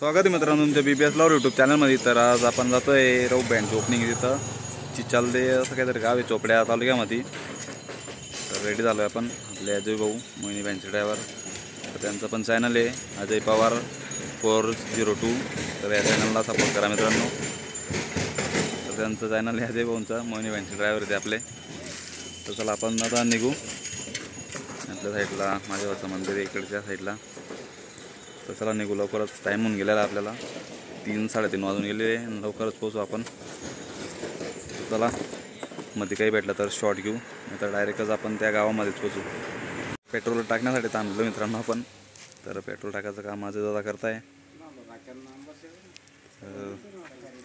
स्वागत आहे मित्रांनो तुमच्या बी पी एस लावर यूट्यूब चॅनलमध्ये तर आज आपण जातो आहे रौ बँडची ओपनिंग तिथं. चिचालदे असं काहीतरी गाव आहे चोपड्या तालुक्यामध्ये. तर रेडी झालो आहे आपण. आपले अजय भाऊ मोहिनी बँडचे ड्रायव्हर तर त्यांचं पण चॅनल आहे. Ajay Pawar four zero two तर या चॅनलला सपोर्ट करा मित्रांनो. तर त्यांचं चॅनल आहे अजय भाऊंचं. मोहिनी बँडचे ड्रायव्हर ते आपले. तर चला आपण आता निघू. आपल्या साईडला माझ्यावरचं मंदिर आहे इकडच्या साईडला तर चला निघू. लवकरच टाईम होऊन गेलेला आपल्याला. तीन साडेतीन वाजून गेले. लवकरच पोचू आपण. चला. मध्ये काही भेटलं तर शॉर्ट घेऊ. नाही तर डायरेक्टच आपण त्या गावामध्येच पोचू पेट्रोल टाकण्यासाठी थांबलो मित्रांनो आपण. तर पेट्रोल टाकायचं काम माझं दादा करताय. तर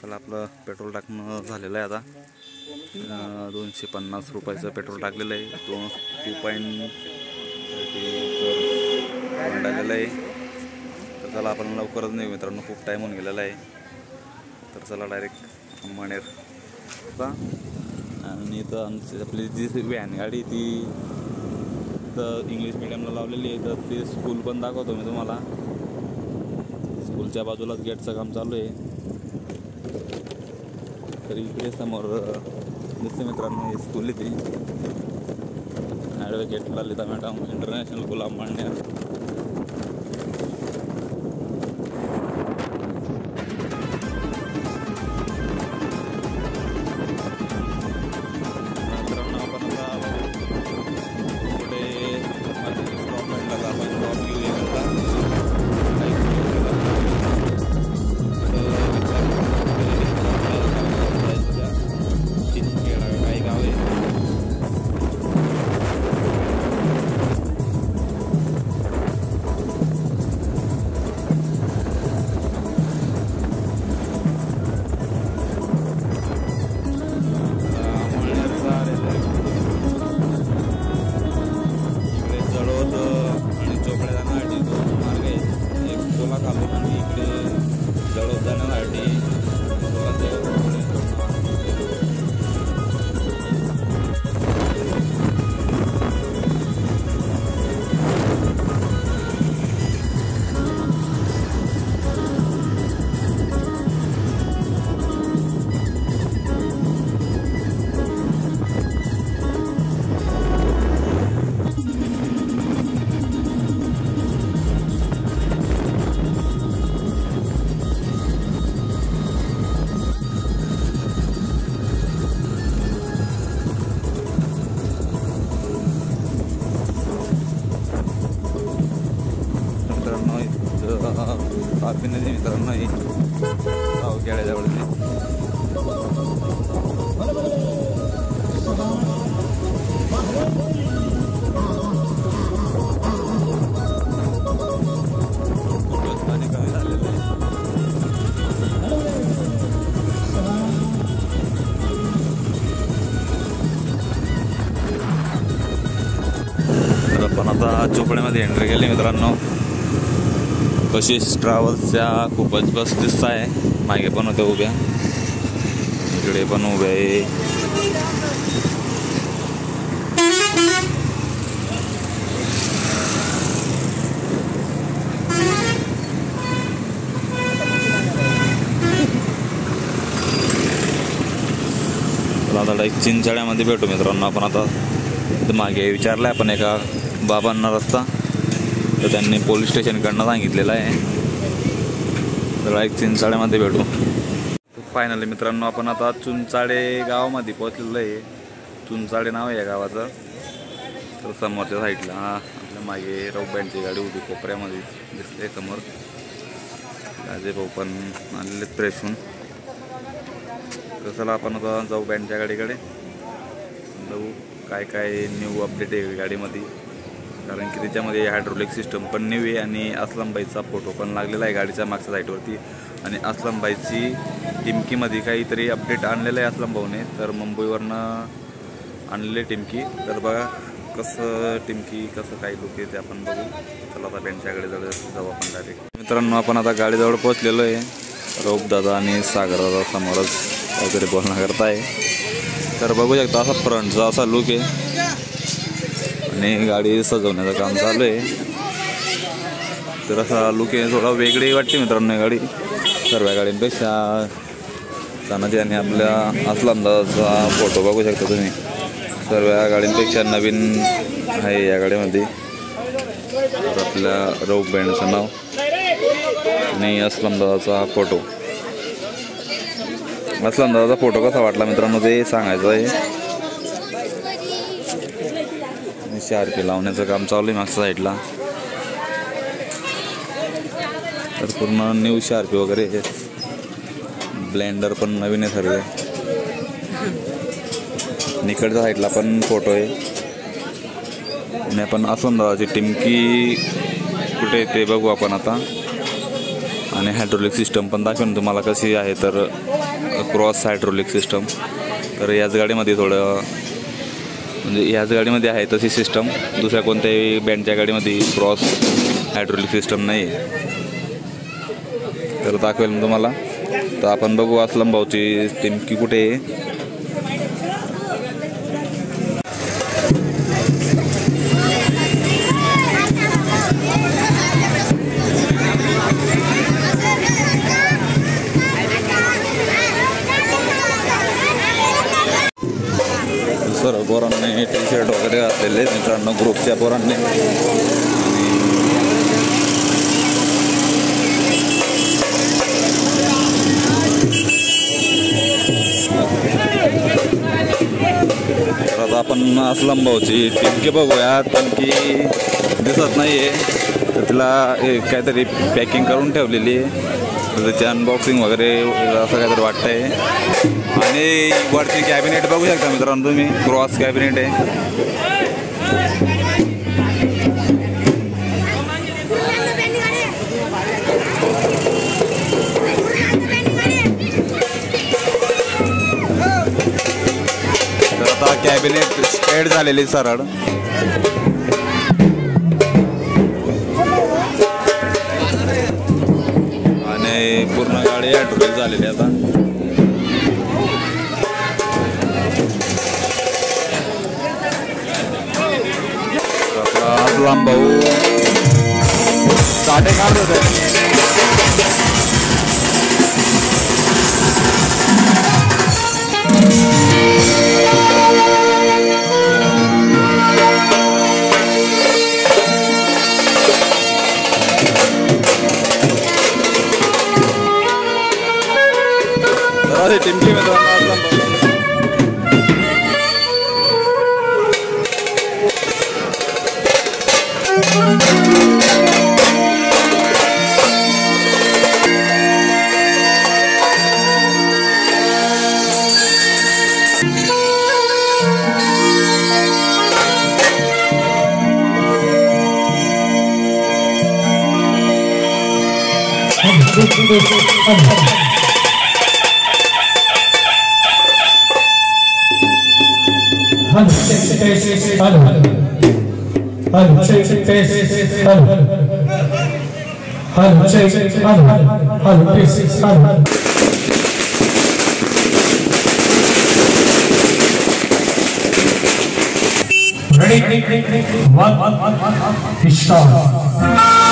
चला आपलं पेट्रोल टाकणं झालेलं आहे आता. दोनशे पन्नास रुपयाचं पेट्रोल टाकलेलं आहे. दोन टू पॉईंट थर्टी आलेलं आहे. चला आपण लवकरच नाही मित्रांनो. खूप टाईम होऊन गेलेला आहे. तर चला डायरेक्ट मणेर आणि इथं आमची आपली जी व्हॅन गाडी ती तर इंग्लिश मिडियमला लावलेली आहे. तर ते स्कूल पण दाखवतो मी तुम्हाला. स्कूलच्या बाजूलाच गेटचं काम चालू आहे. तर इकडे समोर दिसते मित्रांनो हे स्कूल येते ॲडव्होकेट ललिता मॅडम इंटरनॅशनल गुलाब मांडण्यात चोपड्यामध्ये एंट्री केली मित्रांनो. कशिश ट्रॅव्हल्सच्या खूपच बस दिसत आहे. मागे पण होत्या उभ्या. इकडे पण उभ्या आहे. आता डायरेक्ट चिंचाळ्यामध्ये भेटू मित्रांनो आपण आता. मागे विचारलं आहे आपण एका बाबांना रस्ता. तर त्यांनी पोलीस स्टेशनकडनं सांगितलेलं आहे. तर एक चिंचाळ्यामध्ये भेटू. फायनली मित्रांनो आपण आता चुंचाळे गावामध्ये पोहोचलेलो आहे. चुंचाळे नाव आहे या गावाचं. तर समोरच्या साईडला हा आपल्या मागे रौब्यांची गाडी उभी कोपऱ्यामध्ये दिसते समोर. राजे भाऊ पण आलेले फ्रेश होऊन. तर चला आपण आता जाऊ बँडच्या गाडीकडे. जाऊ काय काय न्यू अपडेट आहे गाडीमध्ये. कारण की त्याच्यामध्ये हायड्रोलिक सिस्टम पण न्यू आहे आणि असलमबाईचा फोटो पण लागलेला आहे गाडीच्या मागच्या साईडवरती आणि असलमबाईची टिमकीमध्ये काहीतरी अपडेट आणलेलं आहे असलमभाऊने तर मुंबईवरनं आणलेले टिमकी. तर बघा कसं टिमकी कसं काही लुक येते आपण बघू. चला आता बँडच्याकडे जवळ जाऊ आपण डायरेक्ट मित्रांनो आपण आता गाडीजवळ पोहोचलेलो आहे. रोप दादा आणि सागर दादा समोरच काहीतरी बोलणं करताय. तर बघू शकता असा फ्रंटचा असा लुक आहे. आणि गाडी सजवण्याचं काम चालू आहे. तर असा लुक आहे थोडा वेगळी वाटते मित्रांनो गाडी. सर्व गाड्यांपेक्षा तानाजी आणि आपल्या असलामदाचा फोटो बघू शकता तुम्ही. सर्व गाड्यांपेक्षा नवीन आहे या गाडीमध्ये. तर आपल्या रौफ बँडचं नाव आणि असलमदादाचा फोटो असलमदादाचा फोटो कसा वाटला मित्रांनो ते सांगायचं आहे. पी लावण्याचं काम चालू आहे मागच्या साईडला तर पूर्ण न्यू सी आर पी वगैरे आहे ब्लेंडर पण नवीन आहे सर्व. निकडच्या साईडला पण फोटो आहे. आणि आपण असून दादाची टिमकी कुठे ते बघू आपण आता. आणि हायड्रोलिक सिस्टम पण दाखवेन तुम्हाला कशी आहे. तर क्रॉस हायड्रोलिक सिस्टम तर याच गाडीमध्ये थोडं म्हणजे याच गाडीमध्ये आहे तशी सिस्टम दुसऱ्या कोणत्याही बँडच्या गाडीमध्ये क्रॉस हायड्रोलिक सिस्टम नाही आहे तर दाखवेल तुम्हाला. तर आपण बघू असलम भाऊची टिमकी कुठे आहे. शर्ट वगैरे घातलेले मित्रांनो ग्रुपच्या पोरांनी. आता आपण असलम भाऊची टिमके बघूया की दिसत नाही आहे तर तिला काहीतरी पॅकिंग करून ठेवलेली आहे. त्याची अनबॉक्सिंग वगैरे असं काहीतरी वाटतंय. आणि वरती कॅबिनेट बघू शकता मित्रांनो तुम्ही. क्रॉस कॅबिनेट आहे. तर आता कॅबिनेट स्ट्रेट झालेली सरळ. पूर्ण गाडी ॲटोरिक झालेली आता. Islam bau. Sade kado deh. Terima kasih tim kita. Ready? One, one, one, one, one. Start.